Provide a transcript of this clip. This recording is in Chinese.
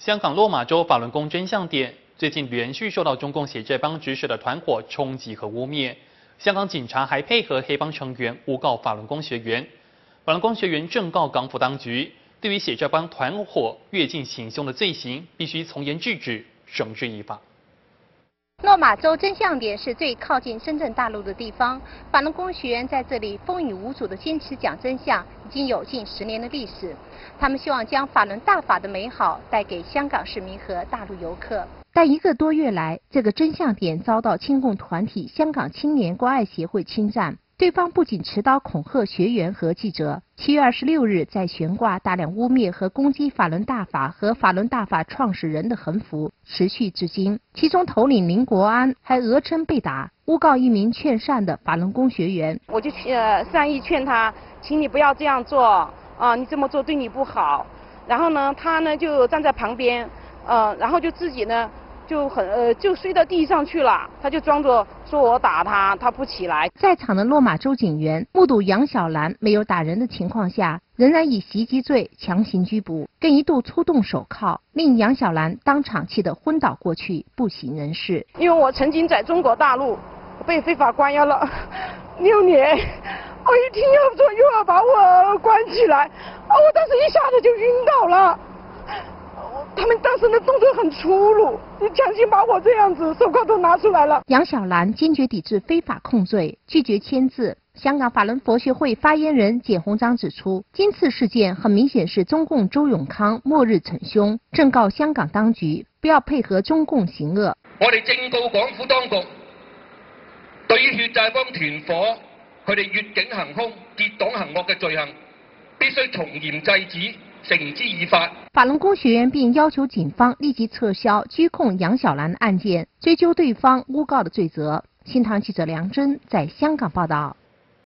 香港落马洲法轮功真相点最近连续受到中共写这帮指使的团伙冲击和污蔑，香港警察还配合黑帮成员诬告法轮功学员，法轮功学员正告港府当局，对于写这帮团伙越境行凶的罪行，必须从严制止，绳之以法。落马洲真相点是最靠近深圳大陆的地方，法轮功学员在这里风雨无阻地坚持讲真相，已经有近十年的历史。他们希望将法轮大法的美好带给香港市民和大陆游客。但一个多月来，这个真相点遭到亲共团体香港青年关爱协会侵占。对方不仅持刀恐吓学员和记者，七月二十六日在悬挂大量污蔑和攻击法轮大法和法轮大法创始人的横幅，持续至今。其中头领林国安还讹称被打，诬告一名劝善的法轮功学员。我就呃善意劝他，请你不要这样做啊，你这么做对你不好。然后呢，他呢就站在旁边，呃，然后就自己呢。就很呃，就睡到地上去了。他就装作说我打他，他不起来。在场的落马州警员目睹杨小兰没有打人的情况下，仍然以袭击罪强行拘捕，更一度出动手铐，令杨小兰当场气得昏倒过去，不省人事。因为我曾经在中国大陆被非法关押了 六年，我一听要说又要把我关起来，啊，我当时一下子就晕倒了。他们当时的动作很粗鲁，你强行把我这样子，手铐都拿出来了。杨小兰坚决抵制非法控罪，拒绝签字。香港法轮佛学会发言人简鸿章指出，今次事件很明显是中共周永康末日逞凶，正告香港当局不要配合中共行恶。我哋正告港府当局，对于血债帮团伙，佢哋越境行凶、结党行恶嘅罪行，必须从严制止。绳之以法。法轮功学员并要求警方立即撤销拘控杨小兰的案件，追究对方诬告的罪责。新唐记者梁真在香港报道。